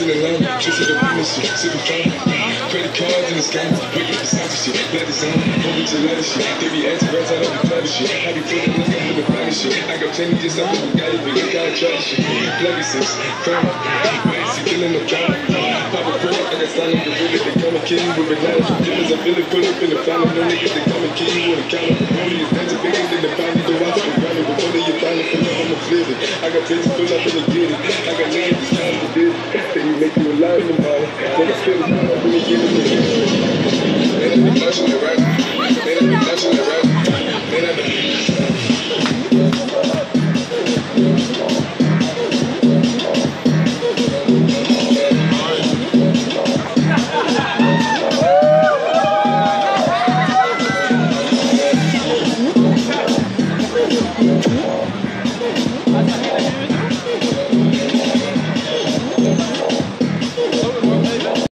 in the line, to the fine. Credit cards in the up beside the shit, let the sound, over to let shit. They be asking I don't be clever shit. I be feeling looking for the finest shit. I got plenty just up in the guy, but how I try shit. Six, fam, Macy killing the crowd. Pop a quick, I got signed up the river, they come and kill you with bananas. Dinners, I feel it, pull up in the final, no niggas, they come and kill you with a counter. Only is dancing bigger than the pound, you go out to the ground, before they you find it, I'ma flip it. I got plenty, pull up in the it. I got niggas, it's time to do it. Then you